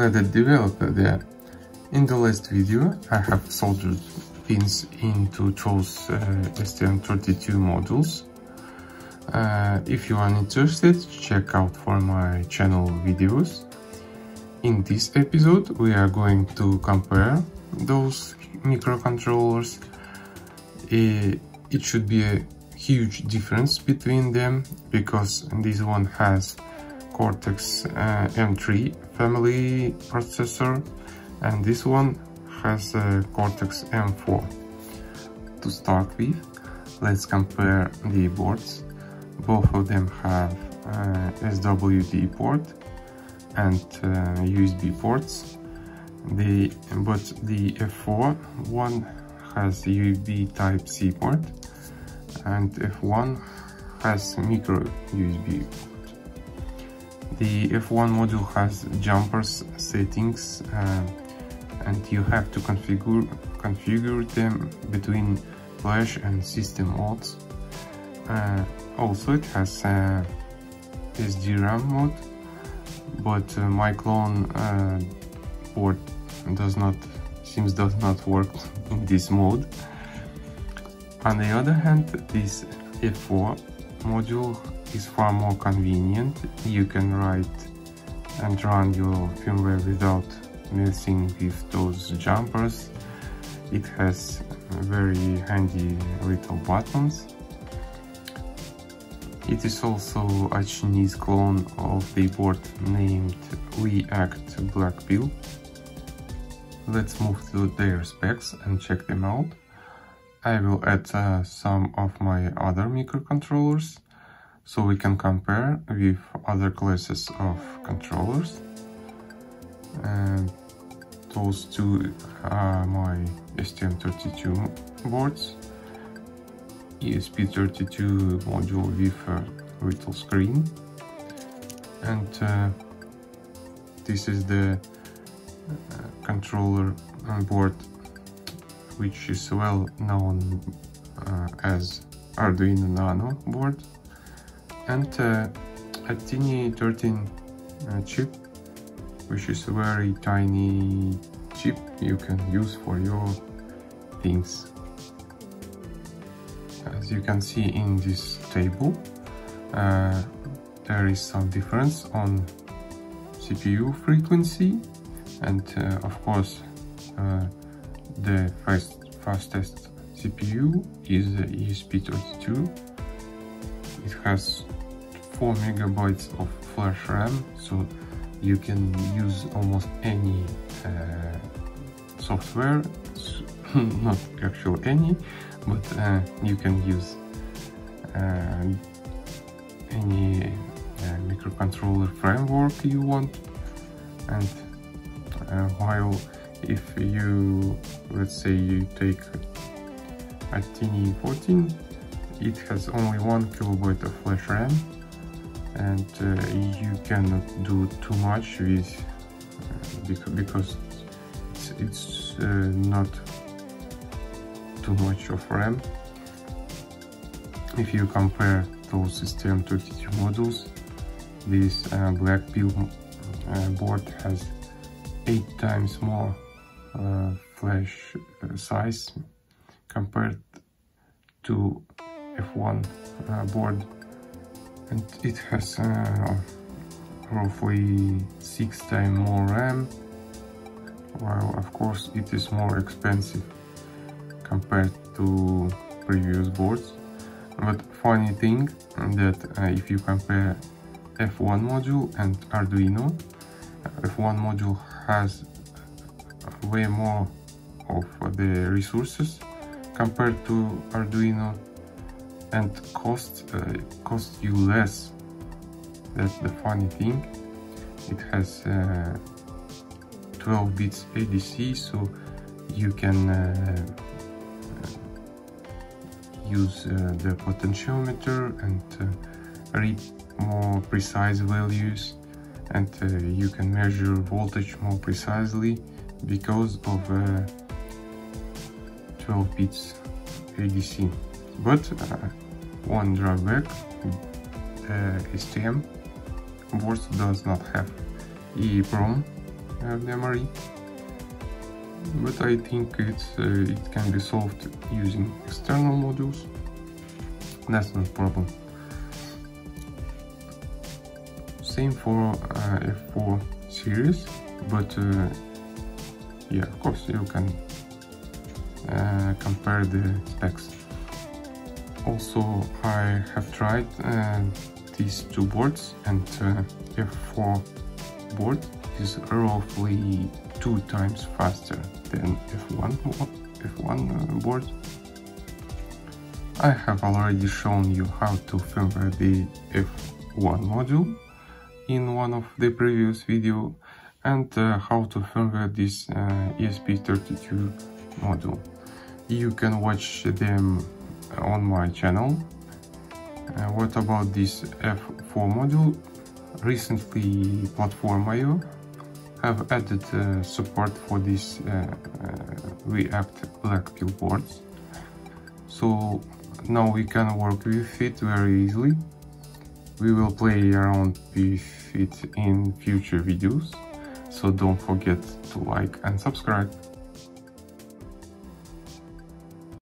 let it develop there. In the last video I have soldered pins into those uh, STM32 modules. Uh, if you are interested, check out for my channel videos. In this episode we are going to compare those microcontrollers. Uh, it should be a huge difference between them because this one has Cortex uh, M3 family processor and this one has a Cortex M4. To start with, let's compare the boards. Both of them have uh, SWD port and uh, USB ports. The, but the F4 one has USB Type-C port and F1 has micro USB. The F1 module has jumpers settings uh, and you have to configure, configure them between flash and system modes. Uh, also it has uh, SRAM mode, but uh, my clone uh, board does not seems does not work in this mode. On the other hand, this F4 module is far more convenient. You can write and run your firmware without messing with those jumpers. It has very handy little buttons. It is also a Chinese clone of the board named WeAct Black Pill. Let's move to their specs and check them out. I will add uh, some of my other microcontrollers so we can compare with other classes of controllers. And those two are my STM32 boards. ESP32 module with a little screen. And uh, this is the uh, controller board which is well known uh, as Arduino Nano board and uh, ATtiny13 uh, chip which is a very tiny chip you can use for your things. As you can see in this table, uh, there is some difference on CPU frequency and uh, of course uh, the first fastest CPU is the ESP32. It has 4 megabytes of flash RAM, so you can use almost any uh, software, not actually any, but uh, you can use uh, any uh, microcontroller framework you want and uh, while if you let's say you take a Tiny 14 it has only one kilobyte of flash RAM and uh, you cannot do too much with uh, because it's, it's uh, not too much of RAM. If you compare those STM32 models this uh, black pill uh, board has eight times more flash size compared to F1 board. And it has uh, roughly 6 times more RAM while of course it is more expensive compared to previous boards. But funny thing that uh, if you compare F1 module and Arduino F1 module has way more of the resources compared to Arduino and cost uh, costs you less. That's the funny thing. It has uh, 12 bits ADC so you can uh, use uh, the potentiometer and uh, read more precise values. And uh, you can measure voltage more precisely because of 12 bits ADC but uh, one drawback uh, STM board does not have EEPROM uh, memory. But I think it's, uh, it can be solved using external modules. That's no problem. Same for uh, F4 series but yeah of course you can uh, compare the specs also I have tried uh, these two boards and uh, F4 board is roughly two times faster than F1, F1 uh, board. I have already shown you how to firmware the F1 module in one of the previous video and uh, how to firmware this uh, ESP32 module. You can watch them on my channel. Uh, what about this F4 module? Recently Platform.io have added uh, support for these uh, uh, WeAct Blackpill boards. So now we can work with it very easily. We will play around with it in future videos. So don't forget to like and subscribe.